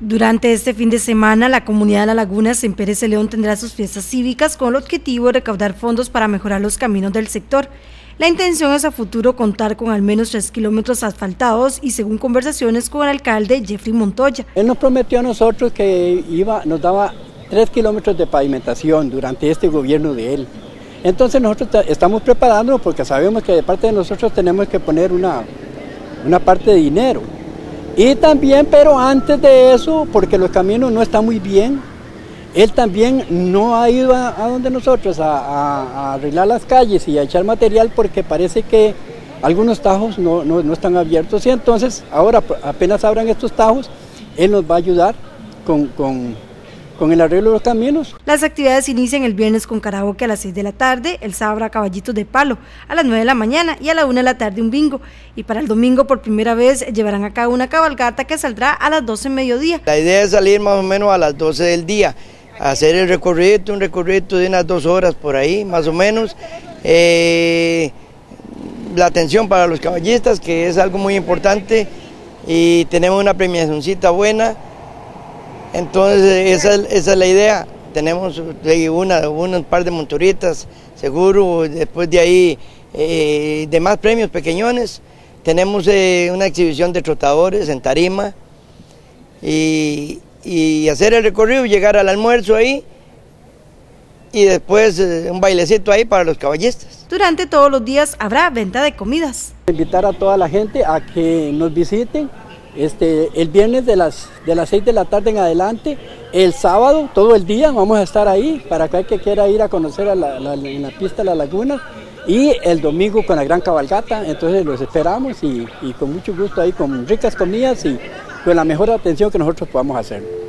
Durante este fin de semana, la comunidad de La Laguna en Pérez de León tendrá sus fiestas cívicas con el objetivo de recaudar fondos para mejorar los caminos del sector. La intención es a futuro contar con al menos tres kilómetros asfaltados y según conversaciones con el alcalde Jeffrey Montoya. Él nos prometió a nosotros que iba, nos daba tres kilómetros de pavimentación durante este gobierno de él. Entonces nosotros estamos preparándonos porque sabemos que de parte de nosotros tenemos que poner una, una parte de dinero. Y también, pero antes de eso, porque los caminos no están muy bien, él también no ha ido a, donde nosotros a, arreglar las calles y a echar material porque parece que algunos tajos no, están abiertos. Y entonces ahora apenas abran estos tajos, él nos va a ayudar con con el arreglo de los caminos. Las actividades inician el viernes con karaoke a las 6 de la tarde, el sábado a caballitos de palo a las 9 de la mañana y a la 1 de la tarde un bingo. Y para el domingo por primera vez llevarán a cabo una cabalgata que saldrá a las 12 de mediodía. La idea es salir más o menos a las 12 del día, hacer el recorrido, un recorrido de unas dos horas por ahí más o menos. Eh, la atención para los caballistas, que es algo muy importante, y tenemos una premiacióncita buena. Entonces esa, es la idea. Tenemos una, un par de monturitas, seguro, después de ahí eh, de más premios pequeñones. Tenemos eh, una exhibición de trotadores en Tarima y, hacer el recorrido, llegar al almuerzo ahí y después eh, un bailecito ahí para los caballistas. Durante todos los días habrá venta de comidas. Invitar a toda la gente a que nos visiten este, el viernes de las, de las 6 de la tarde en adelante, el sábado todo el día vamos a estar ahí para que que quiera ir a conocer a la, en la pista de la laguna y el domingo con la gran cabalgata, entonces los esperamos y, y con mucho gusto ahí con ricas comidas y con la mejor atención que nosotros podamos hacer.